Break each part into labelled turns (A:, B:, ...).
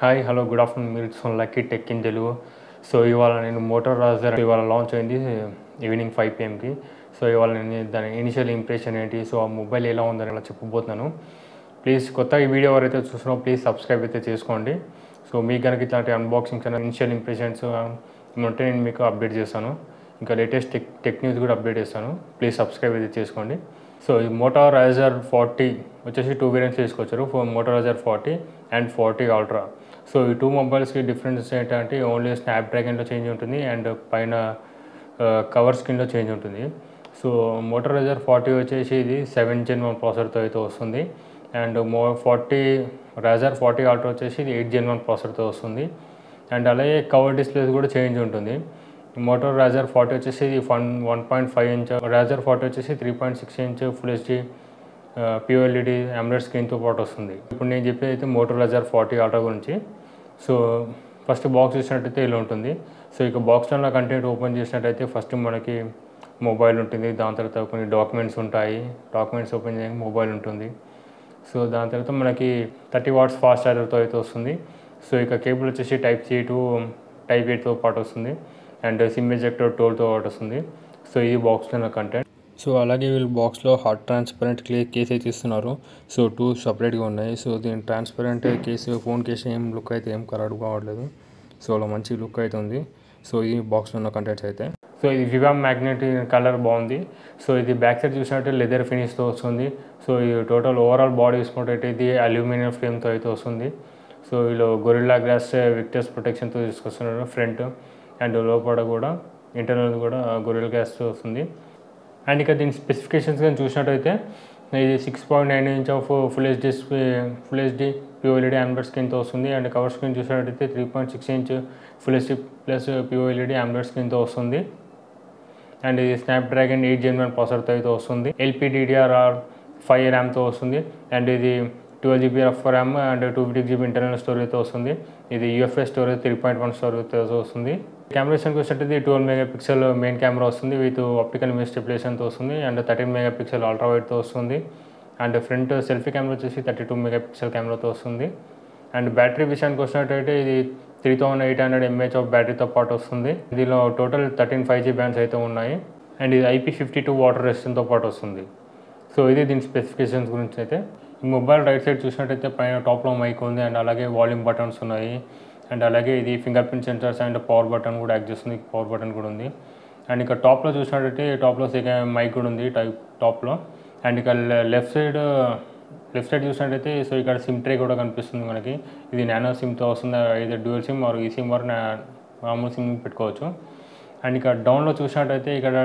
A: Hi hello good afternoon మీరు so lucky tech in Telugu so ఇవాళ నేను motor Roger ఇవాళ లాంచ్ అయింది ఈవినింగ్ ఫైవ్ పిఎంకి సో ఇవాళ నేను దాని ఇనిషియల్ ఇంప్రెషన్ ఏంటి సో ఆ మొబైల్ ఎలా ఉందని అలా చెప్పబోతున్నాను. ప్లీజ్ కొత్త ఈ వీడియో ఎవరైతే చూస్తున్నారో ప్లీజ్ సబ్స్క్రైబ్ అయితే చేసుకోండి. సో మీకు కనుక ఇట్లాంటి అన్బాక్సింగ్స్ అయినా ఇనిషియల్ ఇంప్రెషన్స్ ఉంటే నేను మీకు అప్డేట్ చేస్తాను. ఇంకా లేటెస్ట్ టెక్ టెక్ న్యూస్ కూడా అప్డేట్ చేస్తాను. ప్లీజ్ సబ్స్క్రైబ్ అయితే చేసుకోండి. సో ఈ మోటార్ రైజర్ ఫార్టీ వచ్చేసి టూ వేరియంట్స్ తీసుకొచ్చారు. Motor Razr forty and forty ultra so ఈ టూ మొబైల్స్కి డిఫరెన్స్ ఏంటంటే ఓన్లీ స్నాప్డ్రాగన్లో చేంజ్ ఉంటుంది అండ్ పైన కవర్ స్క్రీన్లో చేంజ్ ఉంటుంది సో మోటార్ రైజర్ ఫార్టీ వచ్చేసి ఇది సెవెన్ జెన్ వన్ ప్రాసెసర్తో అయితే వస్తుంది. అండ్ మో ఫార్టీ రైజర్ ఫార్టీ ఆల్ట్రా వచ్చేసి ఇది ఎయిట్ జెన్ వన్ ప్రాసెసర్తో వస్తుంది. అండ్ అలాగే కవర్ డిస్ప్లేస్ కూడా చేంజ్ ఉంటుంది. మోటార్ రాజర్ ఫార్టీ వచ్చేసి ఇది one one point five inch Razr forty వచ్చేసి three point six inch full HD pOLED AMOLED స్క్రీన్తో పాటు వస్తుంది. ఇప్పుడు నేను చెప్పేది అయితే మోటార్ రాజర్ ఫార్టీ ఆటో గురించి. సో ఫస్ట్ బాక్స్ చూసినట్టయితే ఇలా ఉంటుంది. సో ఇక బాక్స్లో కంటెంట్ ఓపెన్ చేసినట్టయితే ఫస్ట్ మనకి మొబైల్ ఉంటుంది. దాని తర్వాత కొన్ని డాక్యుమెంట్స్ ఉంటాయి. డాక్యుమెంట్స్ ఓపెన్ చేయడానికి మొబైల్ ఉంటుంది. సో దాని తర్వాత మనకి థర్టీ వాట్స్ ఫాస్ట్ ఛార్జర్తో అయితే వస్తుంది. సో ఇక కేబుల్ వచ్చేసి టైప్ సి టు టైప్ ఎయిట్తో పాటు వస్తుంది. అండ్ సిమ్ ఎజెక్టర్ టోల్తో పాటు వస్తుంది. సో ఇది బాక్స్లో ఉన్న కంటెంట్. సో అలాగే వీళ్ళు బాక్స్లో హాట్ ట్రాన్స్పరెంట్ క్లే కేస్ అయితే ఇస్తున్నారు. సో టూ సపరేట్గా ఉన్నాయి. సో దీని ట్రాన్స్పరెంట్ కేసు ఫోన్ కేసు ఏం లుక్ అయితే ఏం కరాడు కావట్లేదు. సో అలా మంచి లుక్ అయితే ఉంది. సో ఇది బాక్స్లో ఉన్న కంటెంట్స్ అయితే. సో ఇది వివా మ్యాగ్నెట్ కలర్ బాగుంది. సో ఇది బ్యాక్ సైడ్ చూసినట్టు లెదర్ ఫినిష్తో వస్తుంది. సో ఇది టోటల్ ఓవరాల్ బాడీ చూసుకుంటే ఇది అల్యూమినియం ఫ్రేమ్తో అయితే వస్తుంది. సో వీళ్ళు గొరిల్లా గ్లాస్ విక్టర్స్ ప్రొటెక్షన్తో తీసుకొస్తున్నారు ఫ్రంట్ అండ్ లోపల కూడా ఇంటర్నల్ కూడా గొరిల్లా గ్లాస్ వస్తుంది. అండ్ ఇక దీని స్పెసిఫికేషన్స్ కానీ చూసినట్టయితే ఇది six point nine inch of full HD full HD pOLED amber స్క్రీన్తో వస్తుంది. అండ్ కవర్ స్క్రీన్ చూసినట్టయితే three point six inch full HD plus pOLED amber స్క్రీన్తో వస్తుంది. అండ్ ఇది స్నాప్డ్రాగన్ ఎయిట్ జెన్ వన్ ప్రాసెసర్తో అయితే వస్తుంది. ఎల్పిడిడిఆర్ఆర్ ఫైవ్ ర్యామ్తో వస్తుంది. అండ్ ఇది twelve GB of RAM and two fifty GB internal స్టోరేజ్తో వస్తుంది. ఇది UFS storage three point one స్టోరేజ్తో వస్తుంది. కెమెరాస్కి విషయానికి వచ్చినట్టు twelve mega pixel main camera వస్తుంది విత్ ఆప్టికల్ ఇమేజ్ స్టెబిలేషన్తో వస్తుంది and thirteen mega pixel ultra వైడ్తో వస్తుంది అండ్ ఫ్రంట్ సెల్ఫీ కెమెరా వచ్చేసి థర్టీ టూ మెగా పిక్సెల్ కెమెరాతో వస్తుంది అండ్ బ్యాటరీ విషయానికి వచ్చినట్టయితే ఇది three thousand eight hundred mAh of బ్యాటరీతో పాటు వస్తుంది. దీనిలో total thirteen five G bands అయితే ఉన్నాయి అండ్ ఇది ఐపీ ఫిఫ్టీ టూ వాటర్ రెసిస్టెంట్తో పాటు వస్తుంది. సో ఇది దీని స్పెసిఫికేషన్స్ గురించి అయితే. ఈ మొబైల్ రైట్ సైడ్ చూసినట్టయితే పైన టాప్లో మైక్ ఉంది అండ్ అలాగే వాల్యూమ్ బటన్స్ ఉన్నాయి అండ్ అలాగే ఇది fingerprint sensors and power button కూడా యాక్ట్ చేస్తుంది. పవర్ బటన్ కూడా ఉంది. అండ్ ఇక టాప్లో చూసినట్టయితే టాప్లో సెకండ్ మైక్ కూడా ఉంది టైప్ టాప్లో. అండ్ ఇక లెఫ్ట్ సైడ్ లెఫ్ట్ సైడ్ చూసినట్టయితే సో ఇక్కడ సిమ్ ట్రే కూడా కనిపిస్తుంది మనకి. ఇది నానో సిమ్తో వస్తుంది అయితే dual SIM or e SIM or మామూలు సిమ్ పెట్టుకోవచ్చు. అండ్ ఇక్కడ డౌన్లో చూసినట్టయితే ఇక్కడ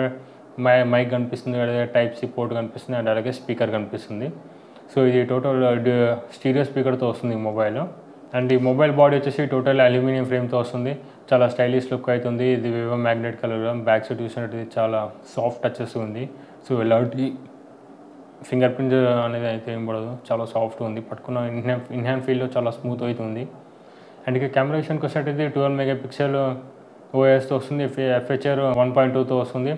A: మై మైక్ కనిపిస్తుంది అలాగే టైప్ సి పోర్ట్ కనిపిస్తుంది అండ్ అలాగే స్పీకర్ కనిపిస్తుంది. సో ఇది టోటల్ స్టీరియో స్పీకర్తో వస్తుంది ఈ మొబైల్. అండ్ ఈ మొబైల్ బాడీ వచ్చేసి టోటల్ అల్యూమినియం ఫ్రేమ్తో వస్తుంది. చాలా స్టైలిష్ లుక్ అవుతుంది ఇది viva magenta colour back side చూసినట్టు చాలా సాఫ్ట్ టచెస్ ఉంది. సో ఎలాంటి ఫింగర్ ప్రింట్ అనేది అయితే ఏం పడదు. చాలా సాఫ్ట్ ఉంది. పట్టుకున్న ఇన్హ్యాన్ ఇన్హ్యాండ్ ఫీల్లో చాలా స్మూత్ అవుతుంది. అండ్ ఇక కెమెరా విషయానికి వచ్చేటైతే ట్వెల్వ్ మెగా పిక్సెల్ ఓఎస్తో వస్తుంది. ఎఫ్హెచ్ఆర్ వన్ పాయింట్ టూతో వస్తుంది.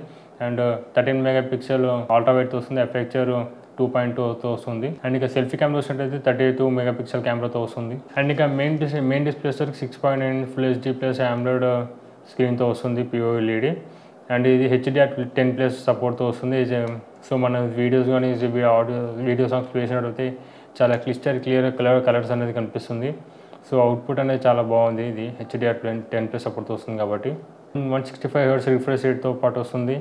A: అండ్ థర్టీన్ మెగా పిక్సెల్ అల్ట్రావైట్తో వస్తుంది. ఎఫ్హెచ్ఆర్ టూ పాయింట్ టూతో వస్తుంది. అండ్ ఇక సెల్ఫీ కెమెరా వచ్చినట్టయితే థర్టీ టూ మెగా పిక్సెల్ కెమెరాతో వస్తుంది. అండ్ ఇక మెయిన్ డిస్ప్లే మెయిన్ డిస్ప్లే వచ్చేసరికి six point nine full HD plus Android స్క్రీన్తో వస్తుంది పిఓఎల్ఈడి అండ్ ఇది హెచ్డిఆర్ టెన్ ప్లస్ సపోర్ట్తో వస్తుంది. సో మన వీడియోస్ కానీ ఆడియో వీడియో సాంగ్స్ వేసినట్టయితే చాలా క్లిస్టర్ క్లియర్ కలర్ కలర్స్ అనేది కనిపిస్తుంది. సో అవుట్పుట్ అనేది చాలా బాగుంది. ఇది హెచ్డిఆర్ ప్లస్ టెన్ ప్లస్ సపోర్ట్తో వస్తుంది కాబట్టి. One sixty five hertz refresh రేట్తో పాటు వస్తుంది.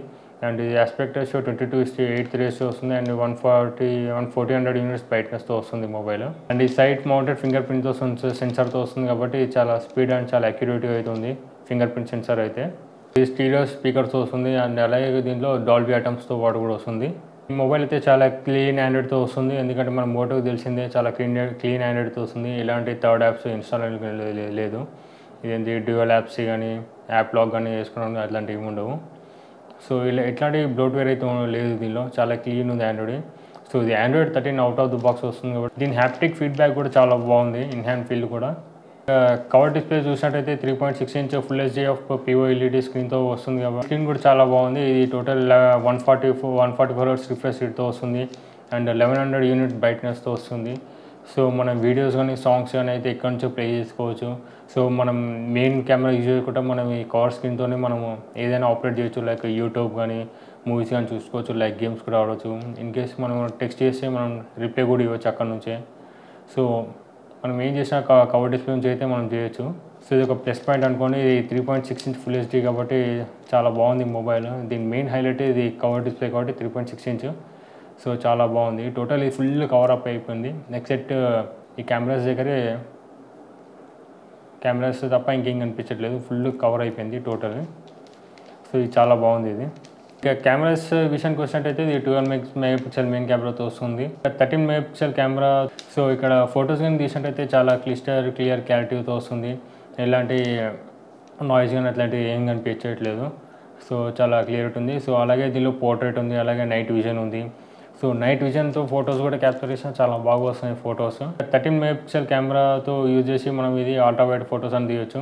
A: And aspect ratio twenty two is to eight ratio వస్తుంది. And one forty one forty hundred units బ్రైట్నెస్తో వస్తుంది మొబైల్ అండ్ ఈ సైట్ మౌంటెడ్ ఫింగర్ ప్రింట్తో సెన్సార్తో వస్తుంది కాబట్టి చాలా స్పీడ్ అండ్ చాలా అక్యురేట్గా అవుతుంది ఫింగర్ ప్రింట్ సెన్సార్ అయితే. ఇది స్టీరియో స్పీకర్తో వస్తుంది అండ్ అలాగే దీంట్లో డాల్బీ ఐటమ్స్తో పాటు కూడా వస్తుంది. ఈ మొబైల్ అయితే చాలా క్లీన్ ఆండ్రాయిడ్తో వస్తుంది. ఎందుకంటే మన మోటోకి తెలిసిందే చాలా క్లీన్ క్లీన్ ఆండ్రాయిడ్తో వస్తుంది. ఇలాంటి థర్డ్ యాప్స్ ఇన్స్టాల్ లేదు. ఇదేంటి డ్యూయల్ యాప్స్ కానీ యాప్ లాక్ కానీ వేసుకోవడానికి అట్లాంటివి ఉండవు. సో ఇలా ఎట్లాంటి బ్లోట్వేర్ అయితే లేదు దీనిలో. చాలా క్లీన్ ఉంది ఆండ్రాయిడ్ సో ఇది Android thirteen out of the box వస్తుంది కాబట్టి దీని హ్యాప్టిక్ ఫీడ్బ్యాక్ కూడా చాలా బాగుంది ఇన్ హ్యాండ్ ఫీల్డ్ కూడా. కవర్ డిస్ప్లే చూసినట్టయితే three point six inch full HD of pOLED స్క్రీన్తో వస్తుంది కాబట్టి స్క్రీన్ కూడా చాలా బాగుంది. ఇది total one forty four one forty four hertz refresh రేట్తో వస్తుంది. అండ్ లెవెన్ హండ్రెడ్ యూనిట్ బ్రైట్నెస్తో వస్తుంది. సో మనం వీడియోస్ కానీ సాంగ్స్ కానీ అయితే ఎక్కడి నుంచో ప్లే చేసుకోవచ్చు. సో మనం మెయిన్ కెమెరా యూజ్ చేయకుండా మనం ఈ కవర్ స్క్రీన్తోనే మనము ఏదైనా ఆపరేట్ చేయొచ్చు లైక్ యూట్యూబ్ కానీ మూవీస్ కానీ చూసుకోవచ్చు లైక్ గేమ్స్ కూడా ఆడవచ్చు ఇన్ కేస్ మనం టెక్స్ట్ చేస్తే మనం రిప్లై కూడా ఇవ్వచ్చు అక్కడ నుంచే. సో మనం ఏం చేసినా కవర్ డిస్ప్లే నుంచి అయితే మనం చేయొచ్చు. సో ఇది ఒక ప్లస్ పాయింట్ అనుకోండి. ఇది three point six inch full HD కాబట్టి చాలా బాగుంది మొబైల్. దీని మెయిన్ హైలైట్ ఇది కవర్ డిస్ప్లే కాబట్టి three point six inch. So చాలా బాగుంది. టోటల్ ఇది ఫుల్ కవర్ అప్ అయిపోయింది నెక్స్ట్ ఈ కెమెరాస్ దగ్గరే కెమెరాస్ తప్ప ఇంకేం కనిపించట్లేదు. ఫుల్ కవర్ అయిపోయింది టోటల్ సో ఇది చాలా బాగుంది ఇది. ఇక కెమెరాస్ విషయానికి వచ్చినట్టయితే ఇది twelve mega mega pixel main కెమెరాతో వస్తుంది. Thirteen mega pixel camera so ఇక్కడ ఫొటోస్ కానీ తీసినట్టయితే చాలా క్లిస్టర్ క్లియర్ క్లారిటీతో వస్తుంది. ఎలాంటి నాయిస్ కానీ అట్లాంటివి ఏం కనిపించట్లేదు. సో చాలా క్లియర్ ఉంది సో అలాగే దీనిలో పోర్ట్రేట్ ఉంది. అలాగే నైట్ విజన్ ఉంది. సో నైట్ విజన్తో ఫొటోస్ కూడా క్యాప్చర్ చేసిన చాలా బాగా వస్తున్నాయి ఫొటోస్ థర్టీన్ మెగాపిక్సెల్ కెమెరాతో యూజ్ చేసి మనం ఇది ఆల్ట్రా వైడ్ ఫొటోస్ అని తీయొచ్చు.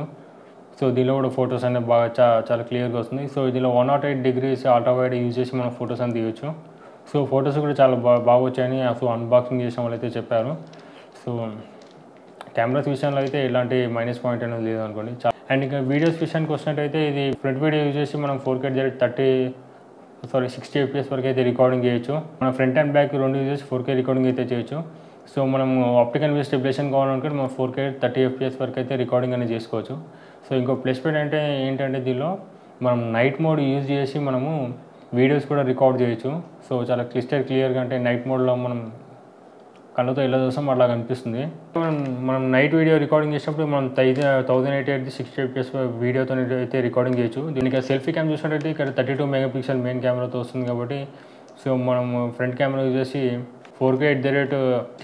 A: సో దీనిలో కూడా ఫొటోస్ అనేవి బాగా చా చాలా క్లియర్గా వస్తుంది. సో దీనిలో one nought eight degrees ultra wide use చేసి మనం ఫొటోస్ అని తీయొచ్చు. సో ఫొటోస్ కూడా చాలా బాగా బాగా వచ్చాయని అసలు అన్బాక్సింగ్ చేసిన వాళ్ళు అయితే చెప్పారు. సో కెమెరాస్ విషయంలో అయితే ఎలాంటి మైనస్ పాయింట్ అనేది లేదు అనుకోండి అండ్ ఇంకా వీడియోస్ విషయానికి వచ్చినట్టయితే ఇది ఫ్రంట్ వీడియో యూజ్ చేసి మనం ఫోర్ కే జెడ్ థర్టీ సారీ సిక్స్టీ ఎఫ్పిఎస్ వరకు అయితే రికార్డింగ్ చేయొచ్చు. మన ఫ్రంట్ అండ్ బ్యాక్ రెండు యూజెస్ చేసి ఫోర్ కే రికార్డింగ్ అయితే చేయొచ్చు. సో మనం ఆప్టికల్ వ్యూ స్టెబిలేషన్ కావాలనుకుంటే మనం ఫోర్ కే థర్టీ ఎఫ్పిఎస్ వరకు అయితే రికార్డింగ్ అనేది చేసుకోవచ్చు. సో ఇంకో ప్లస్ పాయింట్ అంటే ఏంటంటే దీనిలో మనం నైట్ మోడ్ యూజ్ చేసి మనము వీడియోస్ కూడా రికార్డ్ చేయొచ్చు. సో చాలా క్లిస్టర్ క్లియర్గా అంటే నైట్ మోడ్లో మనం కళ్ళతో ఎలా చూస్తాం అలా కనిపిస్తుంది మనం మనం నైట్ వీడియో రికార్డింగ్ చేసినప్పుడు మనం thousand eighty eight sixty eight వీడియోతో అయితే రికార్డింగ్ చేయొచ్చు. దీనికి సెల్ఫీ క్యామ్ చూసినట్టయితే ఇక్కడ thirty two mega pixel main కెమెరాతో వస్తుంది కాబట్టి సో మనం ఫ్రంట్ కెమెరా యూజ్ చేసి four K at the rate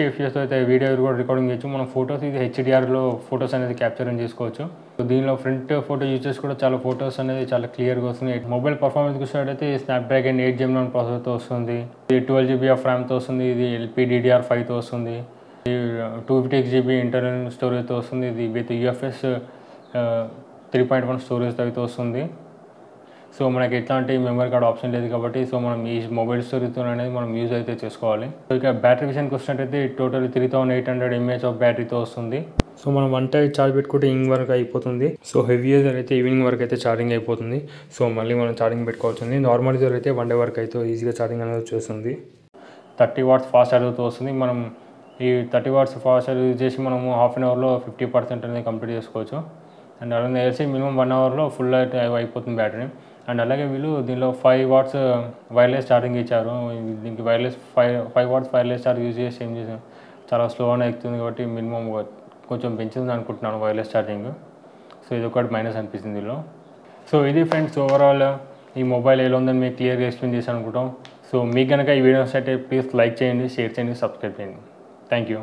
A: ఎఫ్ఎస్తో అయితే వీడియో కూడా రికార్డింగ్ చేయొచ్చు. మనం ఫొటోస్ ఇది హెచ్డిఆర్లో ఫొటోస్ అనేది క్యాప్చర్ చేసుకోవచ్చు. దీనిలో ఫ్రంట్ ఫోటో యూజ్ చేసి కూడా చాలా ఫొటోస్ అనేది చాలా క్లియర్గా వస్తుంది మొబైల్ పర్ఫార్మెన్స్ చూసినట్టయితే స్నాప్డ్రాగన్ ఎయిట్ జెమ్ నైన్ ప్రాసెసర్తో వస్తుంది. ఇది ట్వెల్వ్ జీబీ ఆఫ్ ర్యామ్తో వస్తుంది. ఇది ఎల్పీడీడీఆర్ ఫైవ్తో వస్తుంది. ఇది టూ ఫిఫ్టీ జీబీ ఇంటర్నల్ స్టోరేజ్తో వస్తుంది. ఇది with UFS three point one స్టోరేజ్తో అయితే వస్తుంది. సో మనకి ఎట్లాంటి మెమరీ కార్డ్ ఆప్షన్ లేదు కాబట్టి సో మనం ఈ మొబైల్ స్టోరీతో అనేది మనం యూజ్ అయితే చేసుకోవాలి. సో ఇక బ్యాటరీ విషయానికి వచ్చినట్టయితే total three thousand eight hundred mAh of బ్యాటరీతో వస్తుంది. సో మనం వన్ టైం ఛార్జ్ పెట్టుకుంటే ఈవినింగ్ వరకు అయిపోతుంది. సో హెవీ యూజర్ అయితే ఈవినింగ్ వరకు అయితే ఛార్జింగ్ అయిపోతుంది. సో మళ్ళీ మనం ఛార్జింగ్ పెట్టుకోవాల్సింది నార్మల్ యూజర్ అయితే వన్ డే వరకు అయితే ఈజీగా ఛార్జింగ్ అనేది వచ్చేస్తుంది. థర్టీ వాట్స్ ఫాస్ట్ ఛార్జర్తో వస్తుంది. మనం ఈ thirty watts fast charge use చేసి మనము హాఫ్ అన్ అవర్లో ఫిఫ్టీ పర్సెంట్ అనేది కంప్లీట్ చేసుకోవచ్చు. అండ్ అలానే వేసి మినిమం వన్ అవర్లో ఫుల్ అయితే అయిపోతుంది బ్యాటరీ అండ్ అలాగే వీళ్ళు దీనిలో ఫైవ్ వాట్స్ వైర్లెస్ ఛార్జింగ్ ఇచ్చారు. దీనికి wireless five five watts wireless charge use చేసి ఏం చేసాం చాలా స్లోగానే ఎక్కుతుంది కాబట్టి మినిమం కొంచెం పెంచింది అనుకుంటున్నాను వైర్లెస్ ఛార్జింగ్ సో ఇది ఒకటి మైనస్ అనిపిస్తుంది దీనిలో. సో ఇది ఫ్రెండ్స్ ఓవరాల్ ఈ మొబైల్ ఎలా ఉందని మీకు క్లియర్గా ఎక్స్ప్లెయిన్ చేసి అనుకుంటాం. సో మీకు కనుక ఈ వీడియోస్ అయితే ప్లీజ్ లైక్ చేయండి షేర్ చేయండి సబ్స్క్రైబ్ చేయండి. Thank you